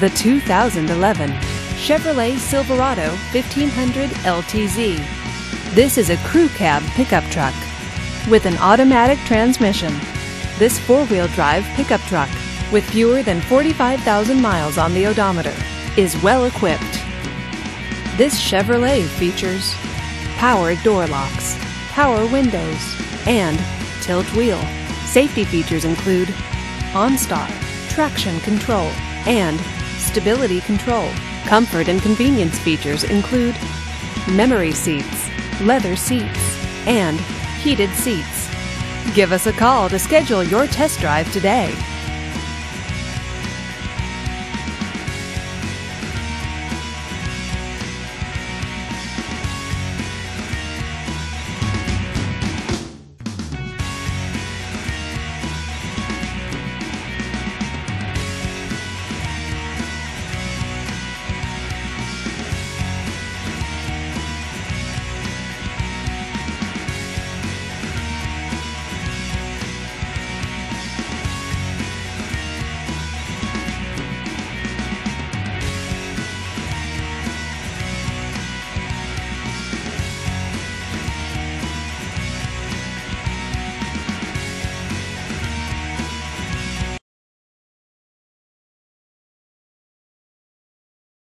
The 2011 Chevrolet Silverado 1500 LTZ. This is a crew cab pickup truck with an automatic transmission. This four wheel drive pickup truck, with fewer than 45,000 miles on the odometer, is well equipped. This Chevrolet features power door locks, power windows, and tilt wheel. Safety features include OnStar, traction control, and stability control. Comfort and convenience features include memory seats, leather seats, and heated seats. Give us a call to schedule your test drive today.